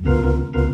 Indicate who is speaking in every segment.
Speaker 1: Música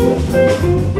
Speaker 1: Música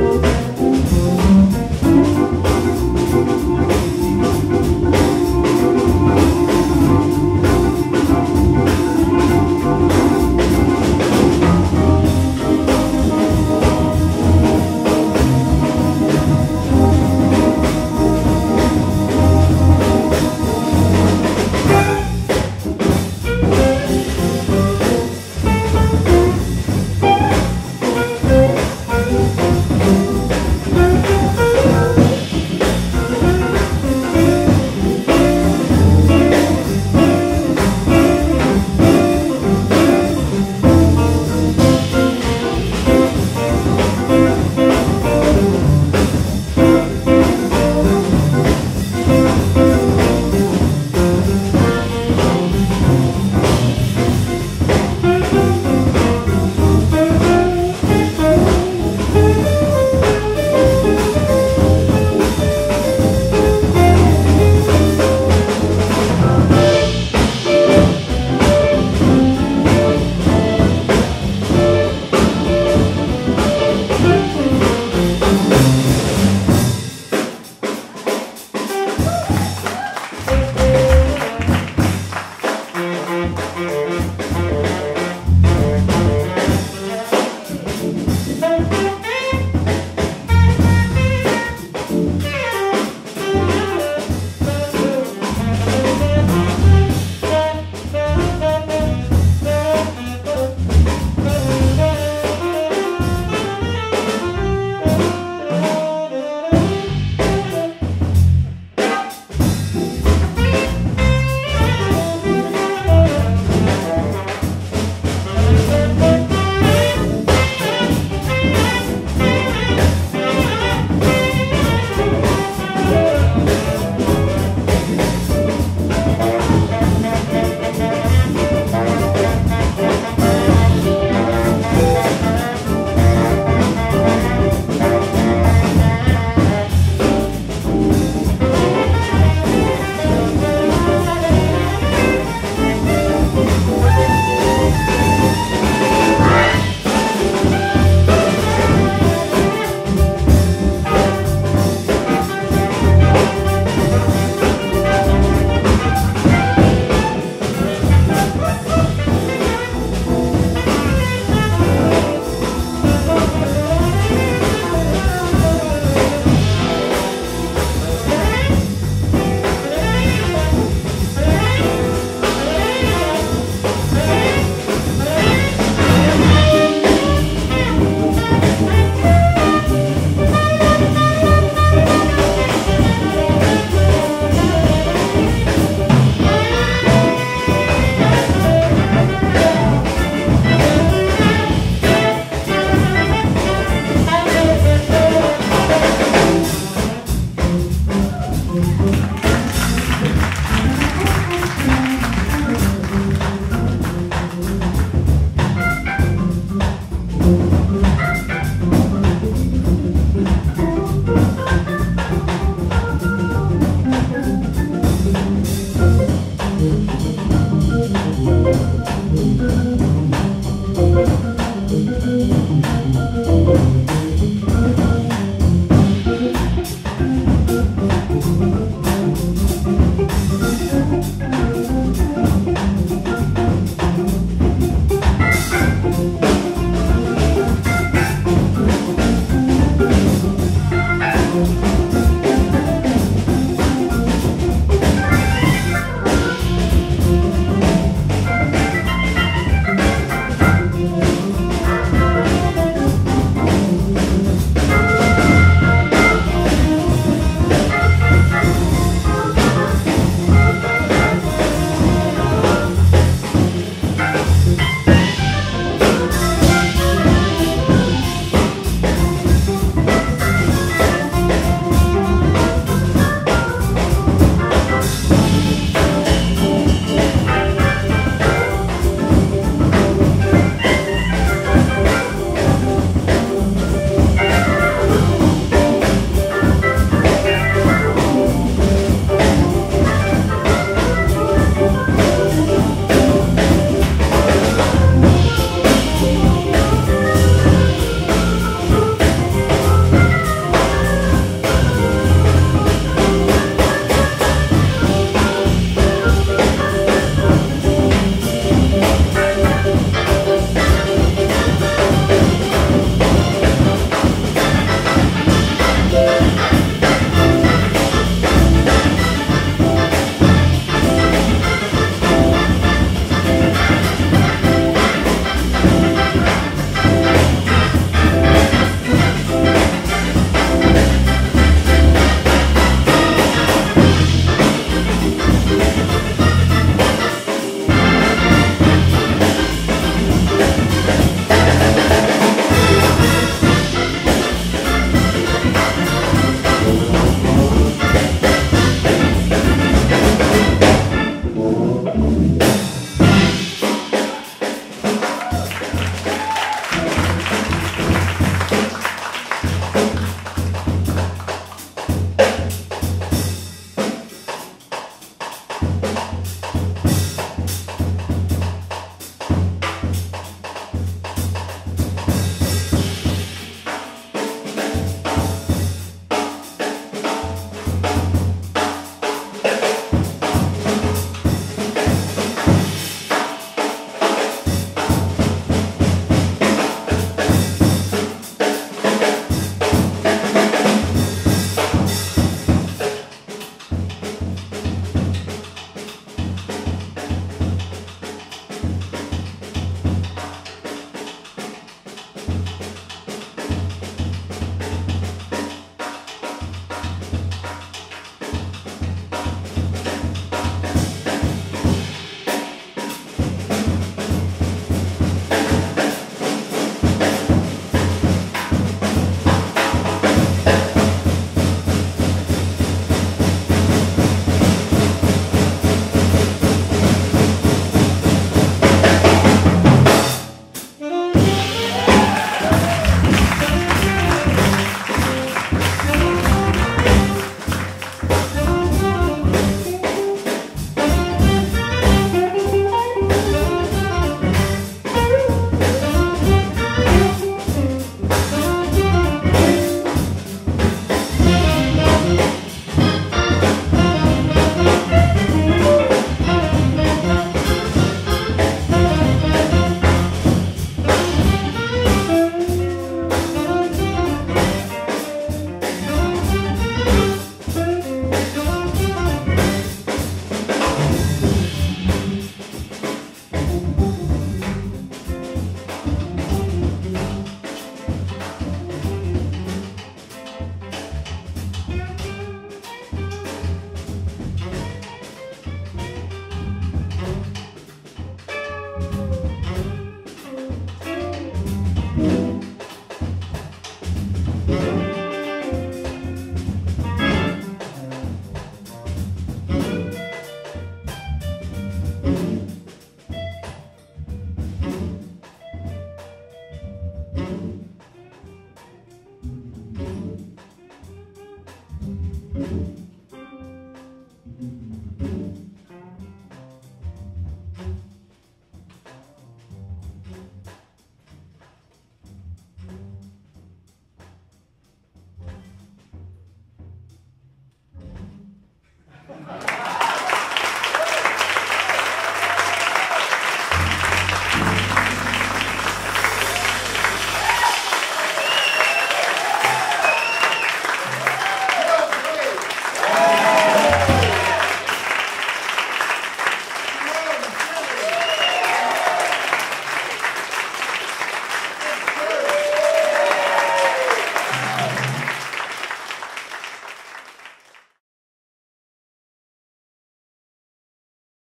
Speaker 1: Thank you.